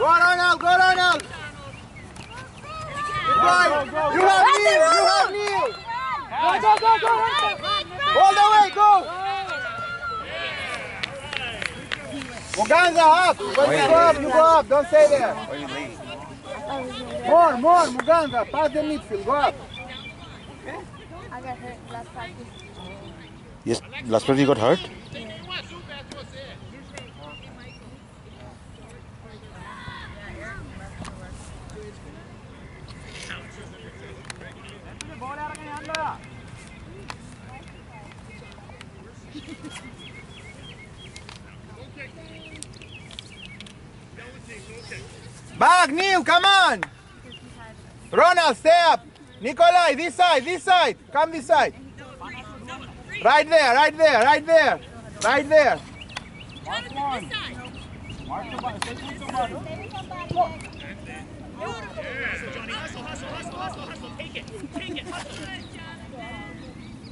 Go Ronald, go on, Ronald. Keep going. You have Neil, you have Neil. Go, go, go, go. All the way, go. Muganza up. When you go up, you go up. Don't stay there. More, more, Muganza. Pass the midfield. Go up. I got hurt last practice. Yes, last time you got hurt. Back, Neil, come on. Ronald, stay up. Nikolai, this side, this side. Come this side. Right there, right there, right there. Right there.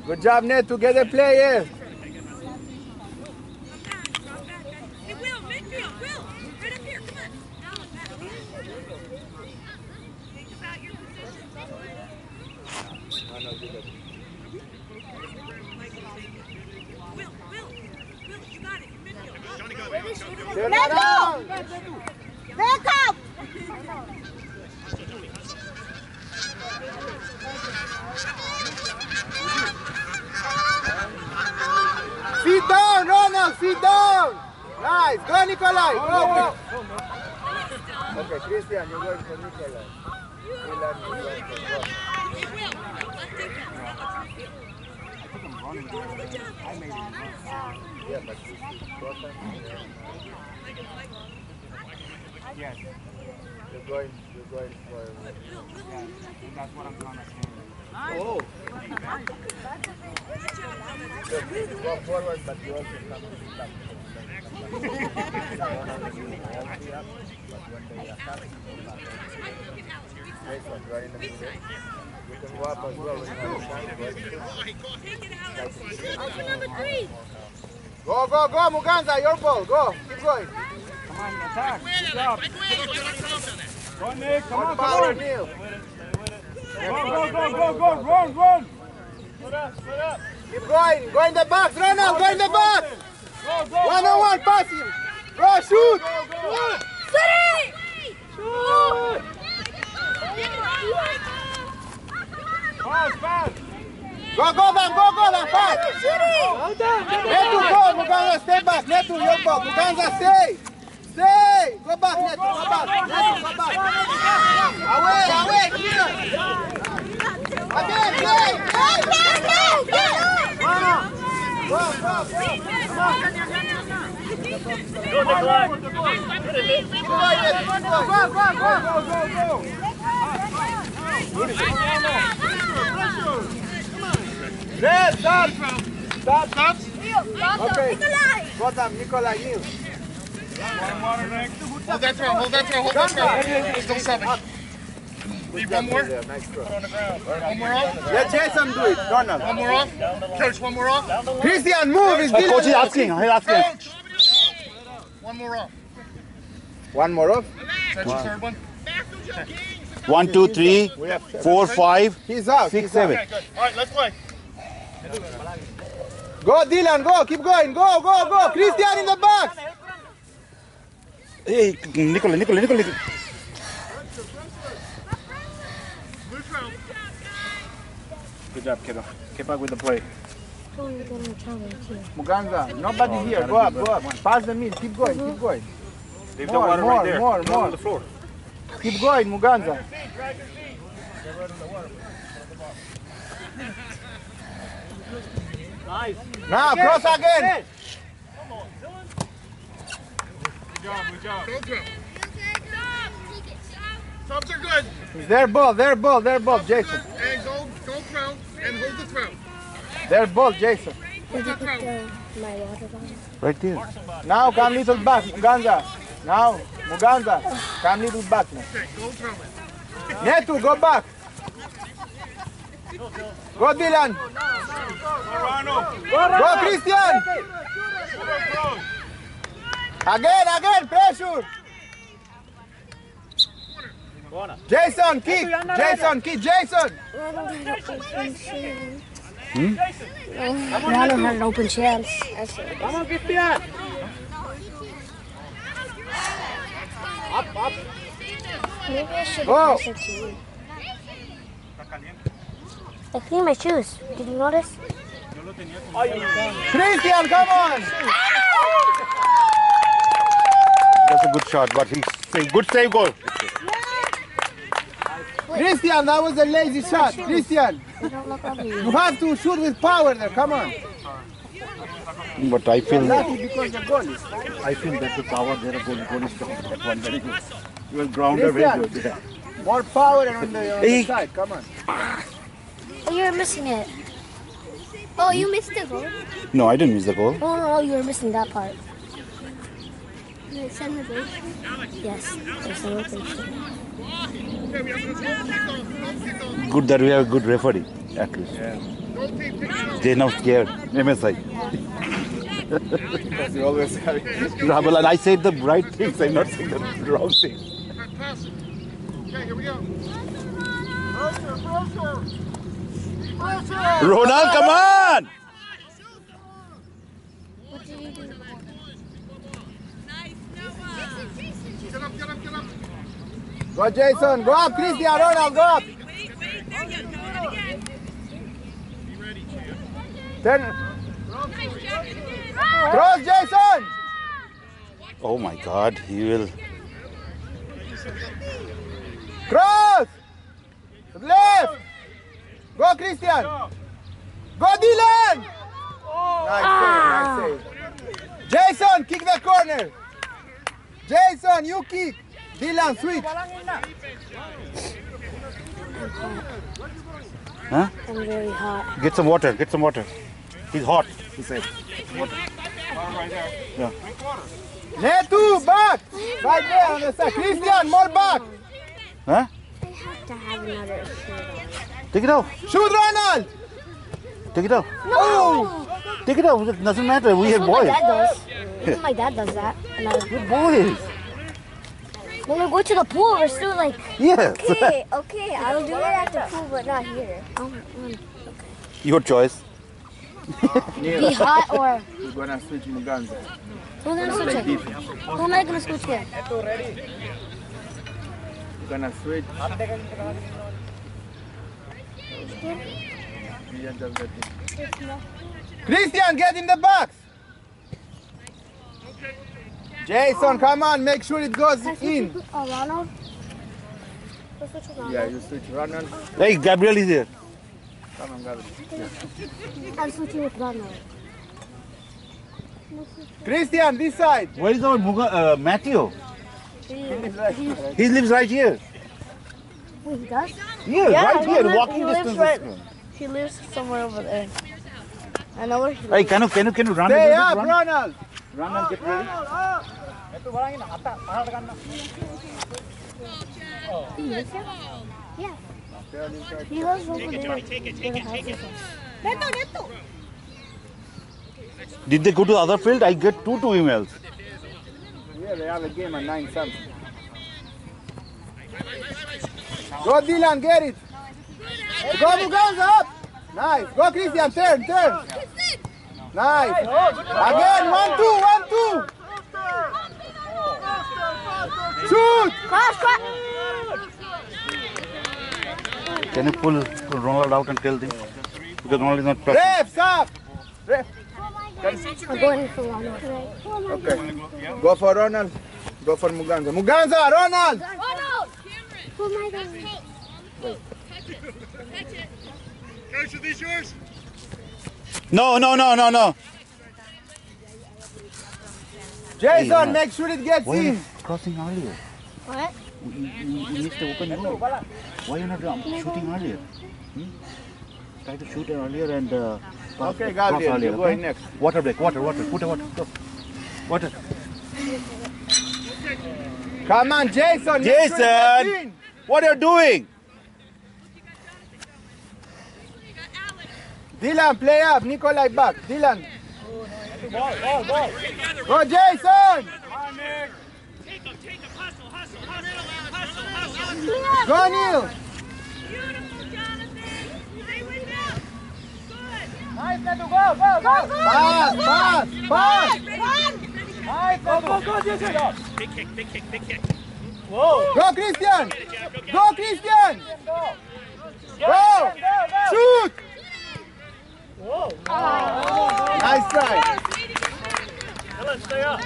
Good job, Ned, to get a play here. Hey, Will, midfield, Will, right up here, come on. Think about your position. Will, Will, Will, you got it, midfield. Turn Let around. Back up! Sit down, Ronald, sit down. Nice. Go, Nikolai. Go, go. Okay, Christian, you're going for Nikolai. Dylan, you're going for Ross. Hey, Will, let's take that. Good job. Yeah, but this is important. Yes, You're going, you're going for. that's what I'm to say. Oh. Go forward, but you also come back. You can go up as well. Option number three. Go, go, go, Muganza, your ball. Go, keep. Come on, attack. Good job. Go, Nick. Come on, come on. Go, go, go, go, go. Run, run. Keep going. Go in the box, Ronald. Go in the box. Go, go. One on one, pass him. Go, shoot. Pass, pass. Go, go, man. Go, go, man. Pass. Netu, go. Muganza, stay back. Netu, your ball. Muganza, stay. Stay. Go back, Netu. Go back. Netu, go back. Away, away. Clear. Again, play. Play. Go, go, go. Keep going, Netu. Keep going. Go, go, go, go, go. Red, stop. Stop, stop. Okay. Go down, Nikolai, kneel. Water, Hold that throw, hold that throw, hold that throw. Still seven. Need one more? Yeah, nice throw. One more off? Let Jason do it, Donald. One more off? Coach, one more off? Christian, move. It's Coach is Dylan. asking. He's asking. Coach! One more off. One more off. Is that your third one? One, two, three, We have seven. four, five, He's out. six, he's seven. Okay, good. All right, let's play. Out. Go, Dylan. Go. Keep going. Go, go, go. Christian in the box. Hey, Nicola, Nicola, Nicola. Good job, kiddo. Keep up with the play. Muganza, nobody oh, here. Go up, go up. Pass the mid. Keep going, keep going. Leave the More, water more, right there. more, Throw it more. on the floor. Keep going, Muganza. Now, cross again. Come on, Dylan. Good job, good job. Go throw. Subs are good. Their ball, their ball, their ball, Jason. And go, go throw, and hold the throw. Their ball, Jason. Hold the throw. Right there. Now come little back, Muganza. Now, Muganza, come little back now. Okay, go throw it. Netu, go back. Go Dylan. Go, Ronald. Go Christian. Again, again, pressure. Jason, kick. Jason, kick. Jason. Hmm? Ronald had an open chance. That's it. Come on, Christian. Maybe I should Go. pass it to you. I cleaned my shoes. Did you notice? Christian, come on. That's a good shot, but he's saying good save goal. Christian, that was a lazy shot. Christian, You don't look ugly. you have to shoot with power there. Come on. But I feel Lucky because the goal is. I feel that the power there goal goal is that one very good. You will grounder very good. More power on the, on the side. Come on. Oh, you were missing it. Oh, you missed the goal? No, I didn't miss the goal. Oh, oh no, you were missing that part. The celebration? Yes, the celebration. Good that we have a good referee, at least. They're not scared. MSI. Because you always have Rahul, and I said the right things. I'm not saying the wrong things. Pass. Okay, here we go. Ronald, come on! What? Nice. Go Jason, go up, Christian, Ronald, go up. Wait, wait, there you go. Do it again. Turn, Nice do again. cross Jason. Oh my God, he will. Cross. Left. Go Christian. Go Dylan. Nice ah. save, nice save. Jason, kick the corner. Jason, you kick. Dylan, switch. Huh? I'm very hot. Get some water. Get some water. He's hot. He said. Yeah. Netu, back. Right there on the side. Christian, more back. Huh? I have to have another shirt Take it out. Shoot Ronald. Take it out. No! Take it out. It doesn't matter. We have That's what my boys. dad does. Even my dad does that. And I, We're boys. when we go to the pool, we're still like, Yes. okay, okay, I'll do it at the pool, but not here. Um, um, Your choice. be hot or We're gonna switch Muganza. who's gonna switch it? Who am I gonna switch with? We're gonna switch. Christian, get in the box. Jason, come on, make sure it goes in. Ronald? Let's switch with Yeah, you switch Ronald. Hey, Gabriel is here. Come on, Gabriel. I'm switching with Ronald. Christian, this side. Where is our Muga, uh, Matthew? He lives right here. Wait, he does? Here, Yeah, right he here, lives- walking he lives distance. right- He lives somewhere over there. I know where he Hey, lives. can you can you can you run? a Stay little up, bit, run? Ronald. Ronald, ah, get ready. Ah. He lives here? Yeah. He lives over there where the house is. Neto, Neto. Did they go to the other field? I get two two emails. Yeah, they have a game at 9 something. Go Dylan, get it. Go Muganza up. Nice. Go Christian, turn, turn. Nice. Again, one, two, one, two. Shoot. Cross, cross! Can you pull, pull Ronald out and tell them? Because Ronald is not pressing. Refs up. Ref. I'm going for Ronald. Okay. Go for Ronald. Go for Muganza. Muganza, Ronald. Ronald. Who am I going Coach, are these yours? No, no, no, no, no. Jason, man. make sure it gets Why in. crossing earlier? What? You, you, you need to open more. Why are you not shooting earlier? Hmm? Try to shoot earlier and uh, pass- Okay, cross Gabriel, earlier, you're going okay? next. Water break, water, water, put a water, go. Water. Come on, Jason. make sure it gets Jason! What are you doing? Dylan, play up. Nikolai back. Dylan. Go, Jason. On, Nick. Take him, take him. Hustle, hustle, hustle. Hustle, hustle. Go, Neil. Beautiful, Jonathan. Stay with them. Good. Pass, pass, pass. Big kick, big kick, big kick. Go, Christian. Go, Christian. Go. Shoot. Nice try. Let's stay up.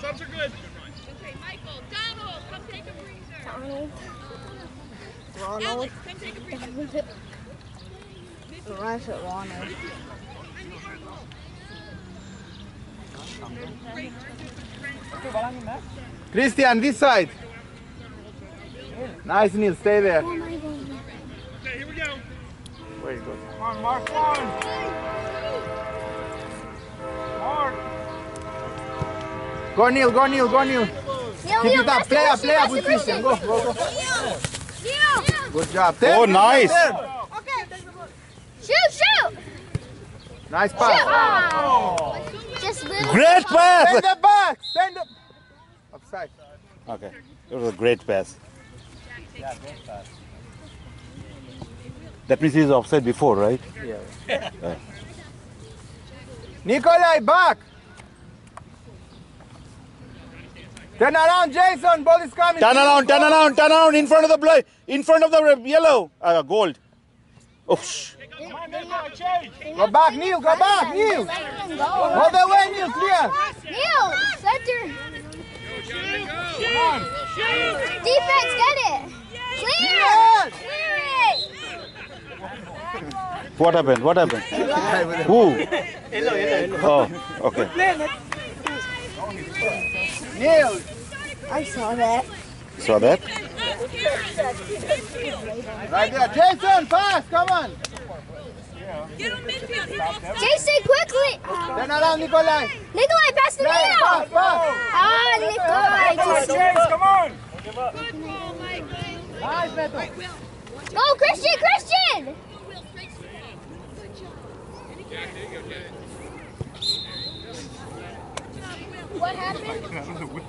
Subs are good. Okay, Michael. Donald, come take a breather. Alex, come take a breather. Rush it, Ronald. Christian, this side. Nice, Neil. Stay there. Okay, here we go. Very good. Come on, Mark one. Mark. Go, Neil. Go, Neil. Go, Neil. Neil, Keep Neil, it up. pass to Play up, play up with Christian. Go, go, go. Neil. Good job. Oh, Turn, nice. turn. Shoot, shoot. Nice pass. Just little. Oh. Great pass. Stand the back. Stand up. Upside. Okay, it was a great pass. That means he's offside before, right? Yeah. Nikolai, back. Turn around, Jason. Ball is coming. Turn around, turn around, turn around in front of the blue, in front of the yellow, uh, gold. Oh, sh- Come on, Nico, change. Go back, Neil. Go back, Neil. All the way, Neil. Clear. Neil, center. Come on. Defense, get it. Clear. Yes. Clear it. what happened? What happened? Who? Oh, okay. Neil. I saw that. Saw that? Right there. Jason, fast, Come on. Get him midfield. He's offside. Jason, quickly. Turn around, Nikolai. Nikolai, pass to Play. Neil. Pass, pass. Ah, Nikolai. Come on, Just James, come on. Nice, Neto. go, Christian, Christian. What happened?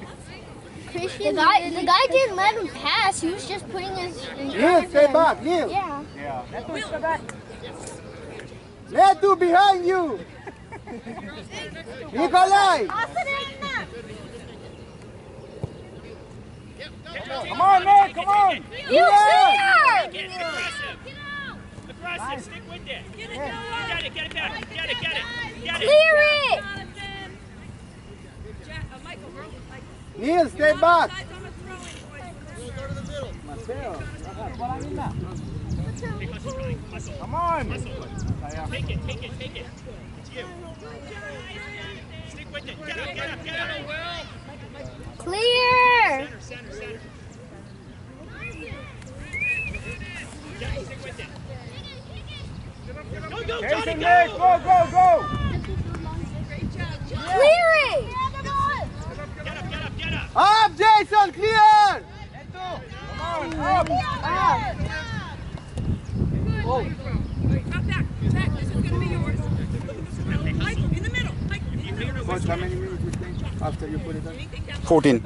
Christian, the guy, the guy didn't let him pass. He was just putting his. Neil, stay back. Neil. Yeah. Yeah. Neto, behind you. Nikolai. Come on, Nick, come on. You Yeah. clear. Aggressive, stick with it. Get it, get it, get it back. Get it, get it. Get it. Clear it. Jonathan. Jack, uh, Michael, bro. Michael. Neil, stay back. Sides the throwing, boys. Come on. Take it, take it, take it. It's you. Stick with it. Get up, get up, get up. Clear. Center, center, center. Get it, stick with it. Go, go, Johnny, go. Go, go, go. Clear it. Get up, get up, get up. Up, Jason, clear. Up back. Back. This is going to be yours. Michael, in the middle. Michael, in the middle. Coach, how many minutes we think after you put it on? Anything 14.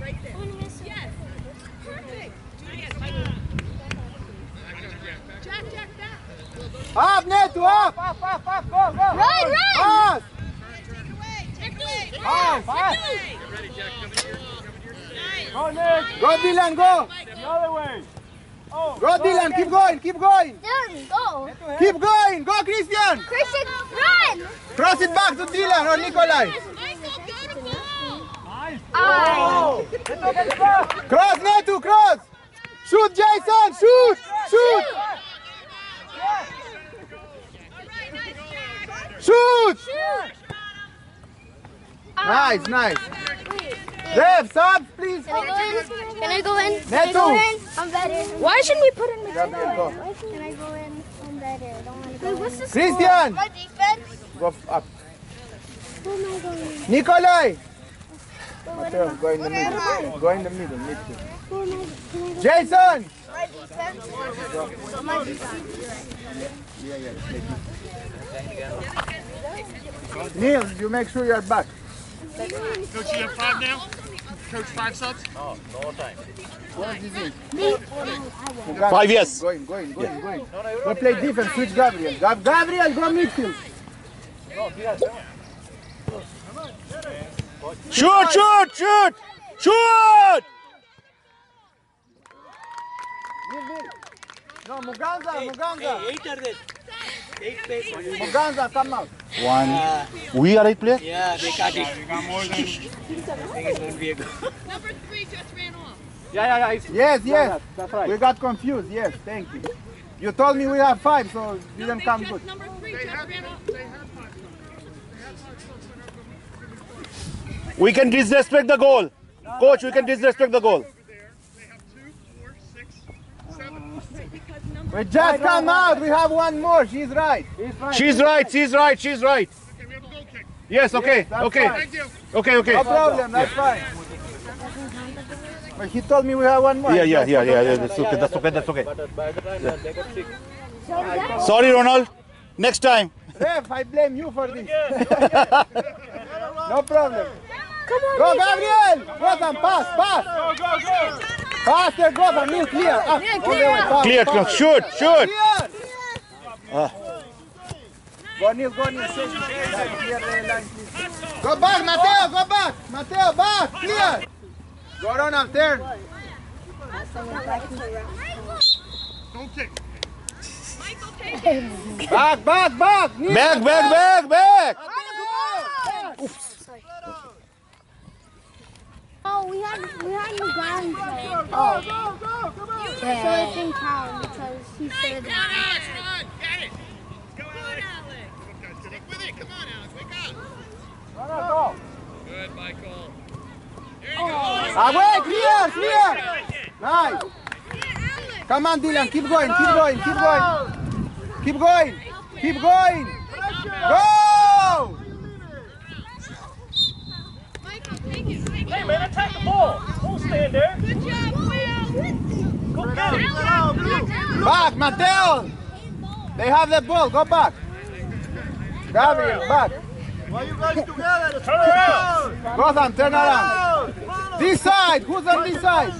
right there. Yes. Perfect. It again. Jack, Jack, back. Up, Neto, up. Up, up, up, go, go. Run, run. Pass. Take away. Pass, pass. Go, Nick. Go, Dylan, go. The other way. Oh. Go, Dylan, keep going, keep going. Dylan, go. Keep going. Go, Christian. Christian, run. Cross it back to Dylan or Nikolai. Michael, go to goal. Ah. Cross, Neto, cross. Shoot, Jason, shoot, shoot. Shoot. Nice, nice. Ref, subs, please. Can I go in? Can I go in? Can I go in? I'm better. Why shouldn't we put in Grab it, go. Can I go in? I'm better. I don't want to go Wait, what's the Christian. My defense? Go up. Who am I going in? Nikolai. Mateo, go in the middle. I? Go in the middle, midfield. Who am I? Can I go Jason. My defense? My defense. Neil, you make sure you're back. Coach, you have five now? Coach, five subs? Five years. Going, going, going, going. Go play defense, switch Gabriel. Gab- Gabriel, go midfield. Shoot, shoot, shoot, shoot. No, Muganza, Muganza. Eight are there. Eight players. Muganza, come out. One. We are eight player. Yeah, they got it. You got more than. I think it won't be a goal. Number three just ran off. Yeah, yeah, yeah. It's, Yes, yes. that's right. We got confused. Yes, thank you. You told me we have five, so it didn't They come just, good. number three just ran off. They had five. They had five subs. They're not good. We can disrespect the goal. Coach, we can disrespect the goal. Over there, they have two, four, six, seven. Because number We just come out. We have one more. She's right. She's right, she's right, she's right. Okay, we have a goal kick. Yes, okay, that's okay, fine. Thank you. okay, okay. No problem. That's fine. But he told me we have one more. Yeah, yeah, yeah, yeah, yeah. That's okay, that's okay, that's okay. Sorry, Ronald. Next time. Ref, I blame you for this. no problem. Come on, Go, Gabriel! Gotham, pass, pass! Go, go, go! Faster, Gotham, Neil, clear! Up, all the way, pass, Clear, clear. pass. Shoot, shoot. Clear! Ah. Go, Neil, go, Neil. Clear the line, please. Go back, Mateo, go back! Mateo, back, clear! Go, Ronald, turn. Goal kick. Michael, take it. Back, back, back! Neil, Back, back, back, back. Oh, we had we had new ground play. Go, go, go, come on! So it didn't count because he said. Come on, Alex, come on. Get it. Go, Alex. Okay, stick with it. Come on, Alex. Wake up. Go, go, go! Good, Michael. There you oh. go. Ah, Away, clear, clear! Nice! Come on, Dylan, keep going, keep going, keep going! Keep going! Keep going! Go! Michael, take it. Take Hey, man, attack the ball. Don't stand there. Good job, Will. Go get it. Back, Mateo! They have the ball, go back! Gabriel, back! Why you guys together? Turn around. Gotham, turn around! This side, who's on this side?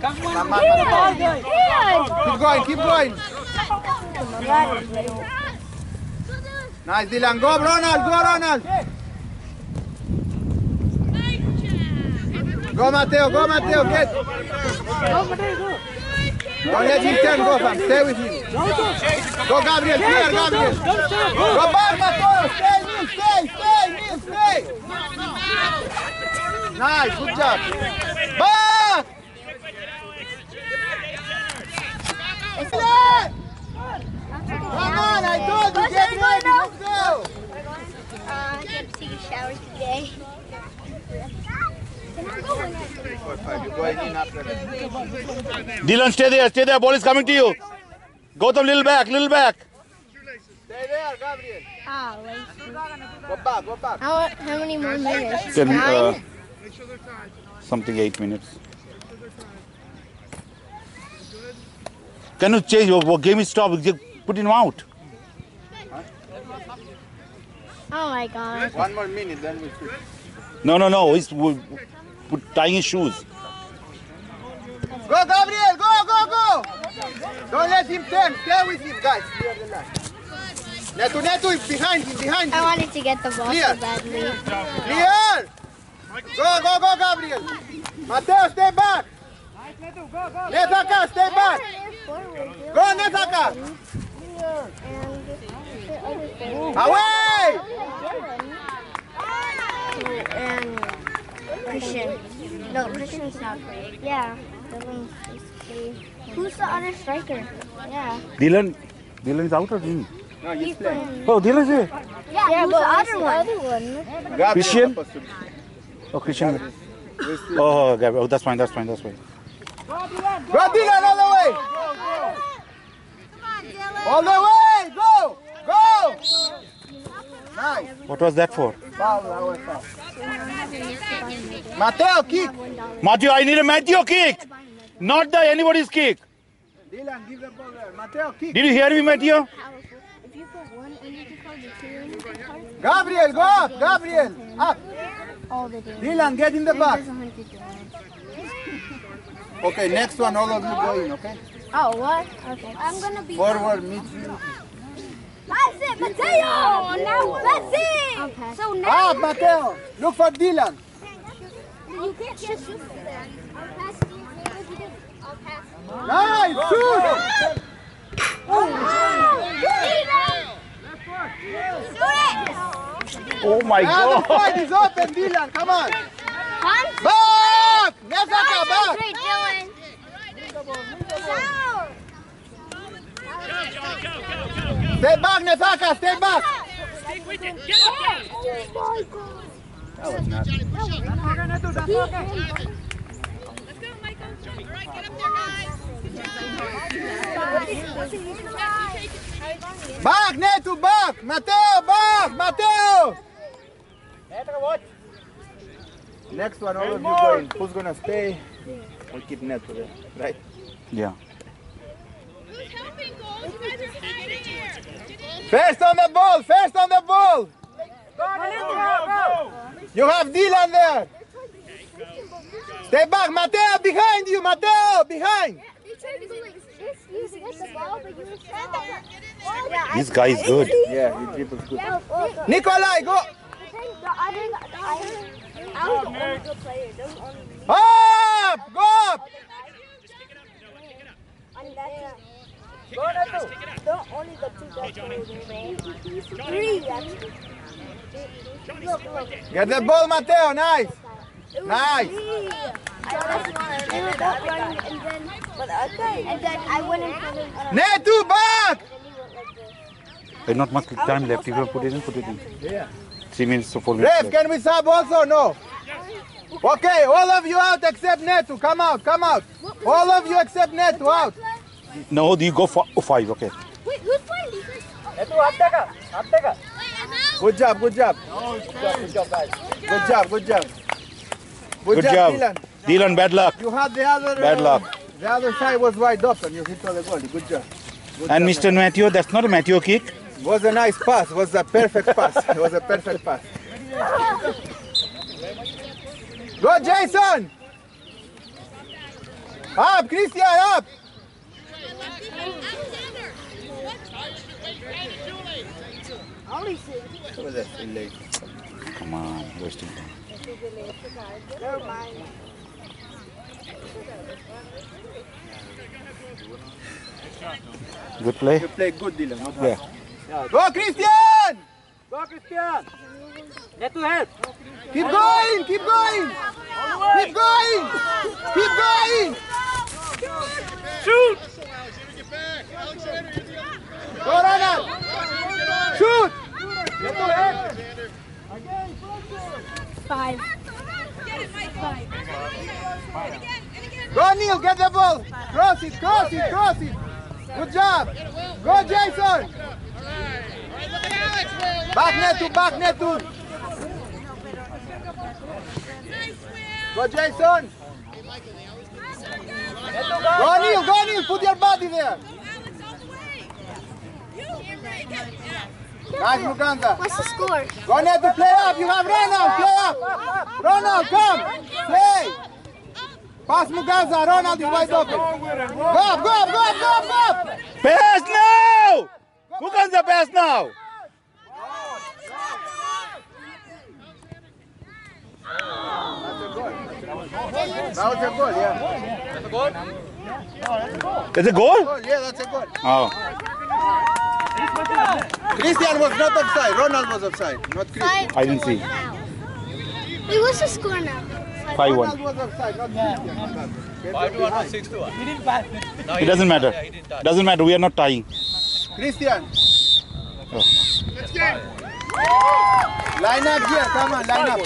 Come on, Keep going, keep going! Nice, Dylan, go Ronald, go Ronald! Go Mateo, go Mateo, get! Don't let him turn, Gotham, stay with him. Go Gabriel, clear Gabriel! Go back Mateo, stay, Neil, stay, stay, Neil, stay! Nice, good job! Back! Come on, I told you, get ready, let's go! Uh, I to take a shower today. Dylan, stay there, stay there. Ball is coming to you. Gotham, little back, little back. Stay there, Gabriel. Ah, like, Go back, go back. how, how many more minutes? Ten, uh, Nine? Make sure they're tied. something eight minutes. Can you change? What game is stopped? Just Put him out. Oh my god. One more minute, then we switch. No, no, no. He's we- put, tying his shoes. Go, Gabriel, go, go, go! Don't let him turn. Stay with him, guys. Clear the line. Netu, Netu, behind him, behind I wanted to get the ball Clear. so badly. Clear! Go, go, go, Gabriel. Mateo, stay back. Netaka, stay back. Go, Netaka. Away! And Christian. No, Christian's not great. Yeah. Who's the other striker? Yeah. Dylan, Dylan is out or in? No, he's playing. Oh, Dylan is here. Yeah, yeah who's the other one? other one? Gabriel Christian? supposed to be. Oh, Christian. Oh, Gabriel. Oh, that's fine. That's fine. That's fine. Go, Dylan, all the way. All the way, go, go. Nice. What was that for? Foul, that was foul. Mateo, kick. Matthew, I need a Matthew kick, not the anybody's kick. Dylan, give the ball there. Mateo, kick. Did you hear me, Matthew? If you put one and you can call the two in the card. Gabriel, go up. Gabriel, up. all the day. Dylan, get in the He back. does 100 yards. Okay, next one, all of you go in, okay? Oh, what? Okay. I'm gonna be. Forward, midfield. That's it, Mateo! Now that's it! Okay. So now. Ah, Up, Mateo. Look for Dylan. You can't just shoot from there. I'll pass to you. If you do, I'll pass. Nice, shoot. Oh my Now the God. fight is open, Dylan. Come on. Huh? Back. Nefaka, back. Great, Dylan. Sound. Go, Johnny, go, go, go, go. Stay back, Nefaka. Stay back. Stay with it. Get up there. Oh my god. Let's go, Michael. All right, get up there, guys. Back, Neto, back. Mateo, back. Mateo. Next one, all of you go in. Who's gonna stay? We'll keep Neto there, right? Yeah. Who's helping, goals? You guys are hiding here. First on the ball. First on the ball. You have Dylan there. Stay back, Mateo, behind you, Mateo, behind. This guy is good. Yeah, he dribbles good. Nikolai, go. The other, the other, I was the only good player. Only go up. And that's the only the two best players in the. Three, actually. Look, look. Get the ball, Mateo, nice. Nice. Three. I was they running, and then, and then I went in front of him. Neto, back. And he went like this. There's not much time left. You will put it in, put it in. Yeah. Three minutes to four minutes. Ref, can we sub also? No. Okay, all of you out except Neto. Come out, come out. All of you except Neto out. No, do you go for five, Okay. Wait, who's playing defense? Good job, good job. Good job, good job, guys. Good job, good job. Good, Good job. Dylan. Dylan, bad luck. You had the other. Bad uh, luck. The other side was wide open. You hit all the goalie. Good job. Good And job, Mr. Matthew, that's not a Matthew kick. Was a nice pass. Was a perfect pass. It was a perfect pass. Go, Jason! Up, Christian, up! Only six. What was that? Too late. Come on, wasting time. Never mind. Good play. You play good, Dylan. Not Yeah. bad. Go, Christian! Go, Christian! Get to help. Keep going, keep going! Keep going! Keep going! Shoot. Get back. Alexander, you're the other. Go, Ronald! Shoot! Get to help! Five. Get it, Michael. And again, and again. Go, Neil, get the ball! Cross it, cross it, cross it! Good job! Go, Jason! All right, look at Alex, Will. Look Back Neto back Neto! Go, Jason! Go, Neil, go, Neil! Put your body there! Alex, all the way. You. Get, yeah. Nice, Muganga! What's the score? Go, Neto play up! You have Ronald! Play up! Ronald, come! Play! Pass Muganza, Ronald is wide open. Go up, go up, go up, go up, go up! Pass now! Who can the pass now? That's a goal. That was a goal, yeah. Is a goal? Is it a goal, yeah, that's a goal. Oh. Christian was not offside, Ronald was offside, not Christian. I didn't see. Wait, what's the score now? 5 Ronald 1. was offside, not Christian. Five to one or six to one. He didn't pass. No, It doesn't matter. Doesn't matter. We are not tying. Christian, oh. Let's get. line up here, come on, line up.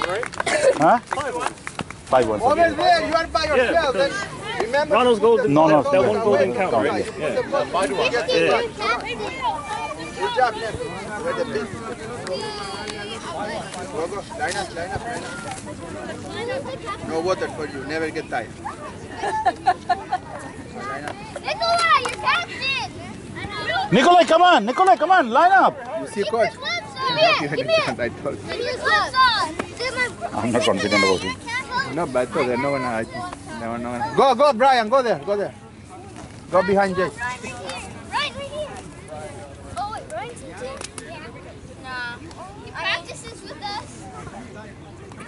Huh? 5 1. Over Okay. there, you are by yourself. then remember Ronald's to put goal- the No, no, ball that away one goal from didn't count, the right? side. Put the ball- Get the ball. Good job, Neto. Where the ball. Go, go. Line up, line up, line up. No water for you, never get tired. Nikolai, you're captain! Nikolai, come on. Nikolai, come on. Line up. You see, coach? Give me it, give me it! Give me his gloves on. I'm not confident about him. No, but they're not gonna. I think, never know. Go, go, Brian. Go there. Go there. Go behind Jake. Right. Right, right here. Oh, wait, Ryan's in team? Yeah. Nah. He practices with us. He's our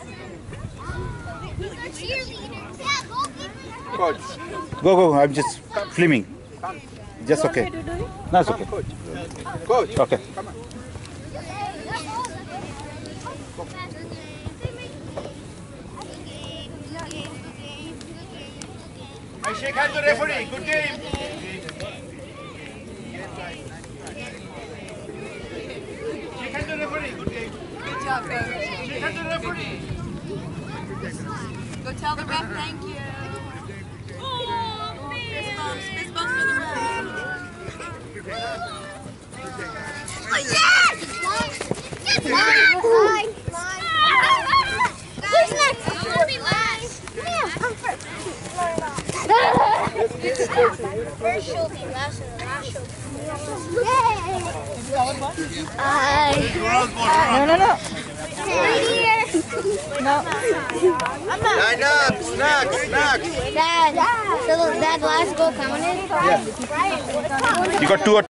cheerleader. Yeah, goalkeeper. Coach. Go, go. I'm just filming. Just okay. No, it's okay. Coach. Okay. I shake hand to referee. Good game. Shake hand to referee. Good game. Good job, coach. Shake hand to referee. Go tell the ref thank you. Oh, fist bumps, fist bumps for the ref. Oh, line, line. Who's next? I want to be last. Yeah, I'm first. First she'll be last and the last she'll be last. Yay! I... No, no, no. Right here. No. I'm not. Line up. Snack. Snack. Dad, so that last goal counted? Yeah. You got two or